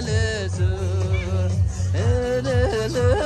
Lezer. Lezer.